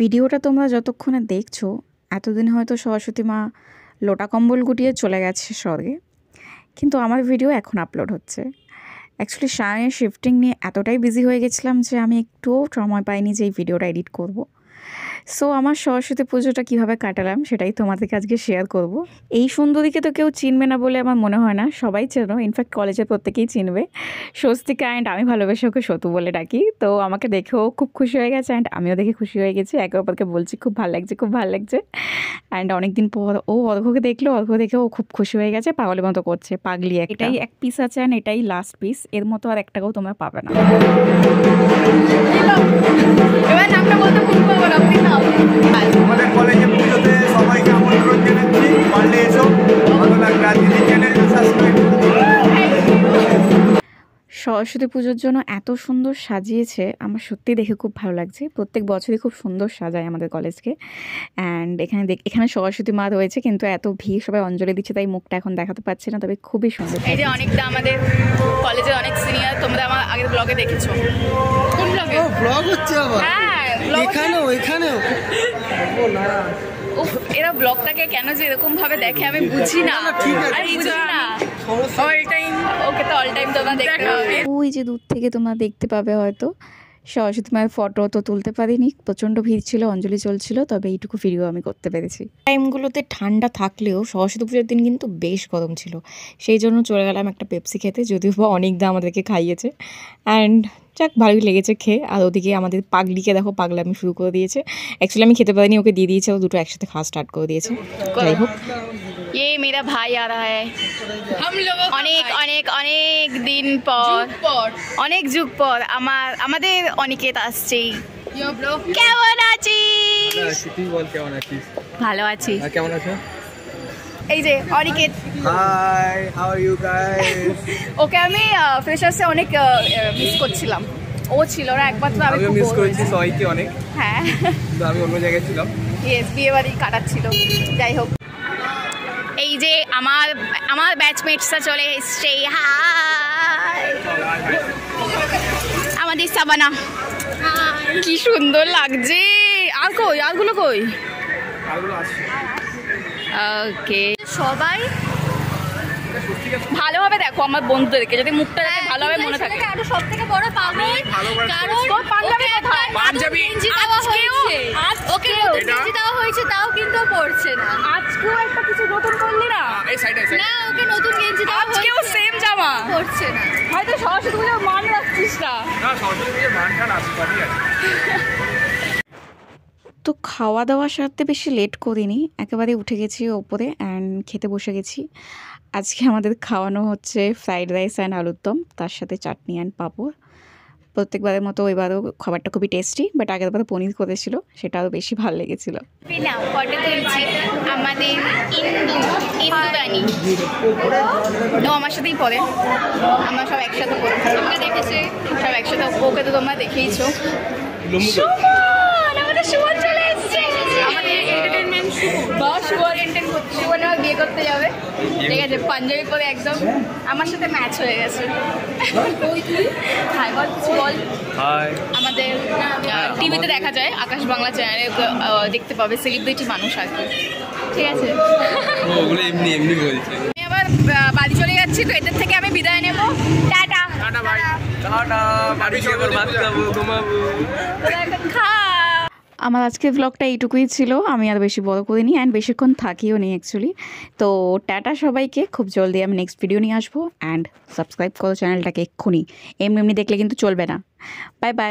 ভিডিওটা তোমরা যতক্ষণে দেখছ, এতদিন হয়তো সরস্বতী মা লোটা কম্বল গুটিয়ে চলে গেছে স্বর্গে কিন্তু আমার ভিডিও এখন আপলোড হচ্ছে অ্যাকচুয়ালি সায়নের শিফটিং নিয়ে এতটাই বিজি হয়ে গেছিলাম যে আমি একটুও সময় পাইনি যে এই ভিডিওটা এডিট করব। সো আমার সরস্বতী পুজোটা কীভাবে কাটালাম সেটাই তোমাদেরকে আজকে শেয়ার করব। এই সুন্দরীকে তো কেউ চিনবে না বলে আমার মনে হয় না সবাই চেনো। ইনফ্যাক্ট কলেজের প্রত্যেকেই চিনবে। স্বস্তিকা অ্যান্ড আমি ভালোবেসে ওকে সতু বলে ডাকি। তো আমাকে দেখেও খুব খুশি হয়ে গেছে অ্যান্ড আমিও দেখে খুশি হয়ে গেছি। একে অপরকে বলছি খুব ভালো লাগছে খুব ভালো লাগছে। অ্যান্ড অনেকদিন পর ও অর্ঘ্যকে দেখল অর্ঘ্য দেখে ও খুব খুশি হয়ে গেছে পাগলের মতো করছে পাগলি। এটাই এক পিস আছে অ্যান্ড এটাই লাস্ট পিস এর মতো আর একটাকেও তোমরা পাবে না। এবার নামটা বলতে ভুল করব না আপনি নাও আমাদের কলেজে পুজোতে সবাইকে আমন্ত্রণ জানাচ্ছি। পারলে এসো। ভালো লাগবে আর সাবস্ক্রাইব সরস্বতী পুজোর জন্য এত সুন্দর সাজিয়েছে আমার সত্যি দেখে খুব ভালো লাগছে। প্রত্যেক বছরই খুব সুন্দর সাজায় আমাদের কলেজকে। অ্যান্ড এখানে দেখ এখানে সরস্বতী মা রয়েছে কিন্তু এত ভিড় সবাই অঞ্জলি দিচ্ছে তাই মুখটা এখন দেখাতে পাচ্ছি না তবে খুবই সুন্দর। এই যে অনেকটা আমাদের কলেজের অনেক সিনিয়র তোমরা আমার আগের ব্লগে দেখেছ। কোন ব্লগে ব্লগ হচ্ছে আবার। হ্যাঁ হচ্ছে। এখানেও এখানেও। এরা ব্লগটাকে কেন যে এরকম ভাবে দেখে আমি বুঝি না। বুঝি না অল টাইম ওকে তো অল টাইম তোমরা দেখতে হবে। ওই যে দূর থেকে তোমরা দেখতে পাবে হয়তো। সরস্বতী মায়ের ফটো তো তুলতে পারিনি। প্রচণ্ড ভিড় ছিল অঞ্জলি চলছিল তবে এইটুকু ভিডিও আমি করতে পেরেছি। টাইমগুলোতে ঠান্ডা থাকলেও সরস্বতী পুজোর দিন কিন্তু বেশ গরম ছিল। সেই জন্য চলে গেলাম একটা পেপসি খেতে যদিও বা অনেকদা আমাদেরকে খাইয়েছে। অ্যান্ড যাক ভালোই লেগেছে খেয়ে আর ওদিকে আমাদের পাগলিকে দেখো পাগলামি শুরু করে দিয়েছে অ্যাকচুয়ালি আমি খেতে পারিনি ওকে দিয়ে দিয়েছে ও দুটো একসাথে খাওয়া স্টার্ট করে দিয়েছে যাই হোক ये मेरा भाई आ रहा है हम लोग অনেক অনেক অনেক দিন পর অনেক যুগ পর আমার আমাদের অনিকেত আসছে কেমন আছিস তুই বল কেমন আছিস ভালো আছি কেমন আছো এই যে Aniket. Hi how are you guys okay আমি ফ্রেশার্সে অনেক মিস করছিলাম। ও ছিল না একমাত্র আমি মিস করেছি সবাইকে অনেক। হ্যাঁ। তো আমি অন্য জায়গায় ছিলাম। ইয়েস বিয়ে বাড়ি কাটাচ্ছিল। যাই হোক। এই যে আমার আমার ব্যাচমেটসরা চলে এসছে। হাই আমাদের সাবানা। কি সুন্দর লাগছে। আর কই? আরগুলো কই? ওকে সবাই ভালোভাবে দেখো আমার বন্ধুদেরকে যদি মুখটা যাতে ভালোভাবে মনে থাকে। আরও সব থেকে বড় পাগল কারণ পাঞ্জাবি কোথায়? পাঞ্জাবি। নতুন গেঞ্জি দেওয়া আজকেও? হয়েছে। ওকে নতুন দেওয়া হয়েছে তাও কিন্তু পড়ছে না। আজকেও একটা কিছু নতুন করলি না? এই সাইডে না ওকে নতুন গেঞ্জি দেওয়া আজকেও সেম জামা। পড়ছে না। হয়তো সরস্বতী মান রাখছিস না। না সরস্বতী পুজোর মান টান আছে আছে। তো খাওয়া দাওয়ার সাথে বেশি লেট করিনি। একেবারে উঠে গেছি ওপরে অ্যান্ড খেতে বসে গেছি। আজকে আমাদের খাওয়ানো হচ্ছে ফ্রাইড রাইস অ্যান্ড আলুর দম তার সাথে চাটনি অ্যান্ড পাঁপড়। প্রত্যেকবারের মতো এবারও খাবারটা খুবই টেস্টি বাট আগের বার পনির করেছিল সেটা আরও বেশি ভালো লেগেছিল। আমাদের ও আমার সাথেই পড়ে আমরা সব একসাথে পড়ে তোমরা দেখেছে? সব একসাথে ওকে তো তোমরা দেখেইছো সুমন আমাদের সুমন চলে এসেছে আমাদের করতে আবার বিয়ে করতে যাবে। ঠিক আছে পাঞ্জাবি পরে একদম আমার সাথে ম্যাচ হয়ে গেছে। হাই বল কিছু আমাদের টিভিতে দেখা যায় আকাশ বাংলা চ্যানেলে দেখতে পাবে সেলিব্রিটি মানুষ আর কি। ঠিক আছে? এমনি এমনি বলছে। আমি আবার বাড়ি চলে যাচ্ছি তো এদের থেকে আমি বিদায় নেব। টাটা। টাটা বাই টাটা বাড়ি ভাত খাব ঘুমাবো। খা আমার আজকের ব্লগটা এইটুকুই ছিল। আমি আর বেশি বড় করিনি অ্যান্ড বেশিক্ষণ থাকিও নি অ্যাকচুয়ালি তো টাটা সবাইকে, খুব জলদি আমি নেক্সট ভিডিও নিয়ে আসব। অ্যান্ড সাবস্ক্রাইব করো চ্যানেলটাকে এক্ষুনি। এমনি এমনি দেখলে কিন্তু চলবে না। Bye bye